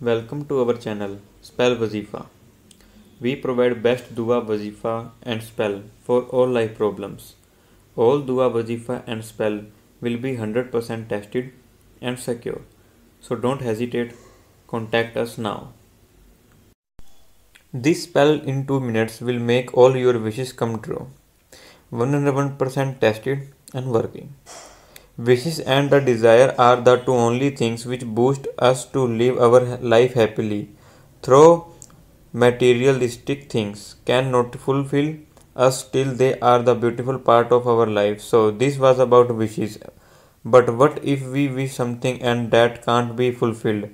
Welcome to our channel Spell Wazifa. We provide best dua wazifa and spell for all life problems. All dua wazifa and spell will be 100% tested and secure. So don't hesitate, contact us now. This spell in 2 minutes will make all your wishes come true. 101% tested and working. Wishes and the desire are the two only things which boost us to live our life happily. Though materialistic things cannot fulfill us till they are the beautiful part of our life. So this was about wishes. But what if we wish something and that can't be fulfilled?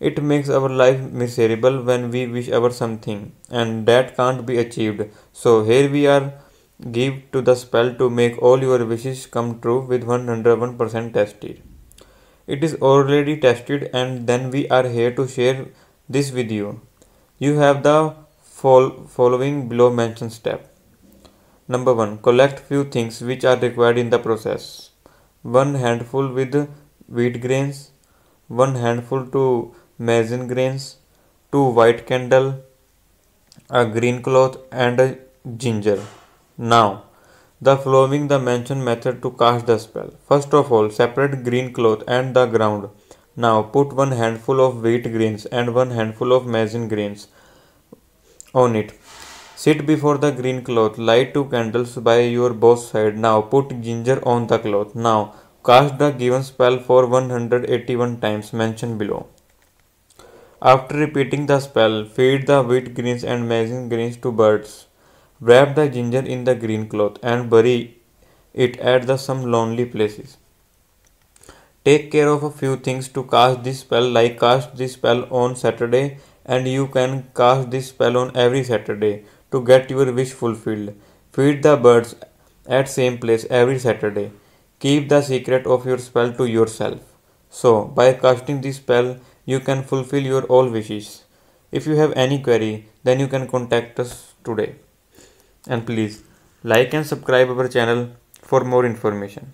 It makes our life miserable when we wish our something and that can't be achieved. So here we are give to the spell to make all your wishes come true with 101% tested. It is already tested and then we are here to share this with you. You have the following below mentioned step. Number 1. Collect few things which are required in the process. 1 handful with wheat grains, 1 handful to maizena grains, 2 white candle, a green cloth and a ginger. Now, the following the mentioned method to cast the spell. First of all, separate green cloth and the ground. Now, put one handful of wheat grains and one handful of maizena grains on it. Sit before the green cloth, light two candles by your both side. Now, put ginger on the cloth. Now, cast the given spell for 181 times mentioned below. After repeating the spell, feed the wheat grains and maizena grains to birds. Wrap the ginger in the green cloth and bury it at the some lonely places. Take care of a few things to cast this spell like cast this spell on Saturday and you can cast this spell on every Saturday to get your wish fulfilled. Feed the birds at same place every Saturday. Keep the secret of your spell to yourself. So, by casting this spell, you can fulfill your all wishes. If you have any query, then you can contact us today and please like and subscribe our channel for more information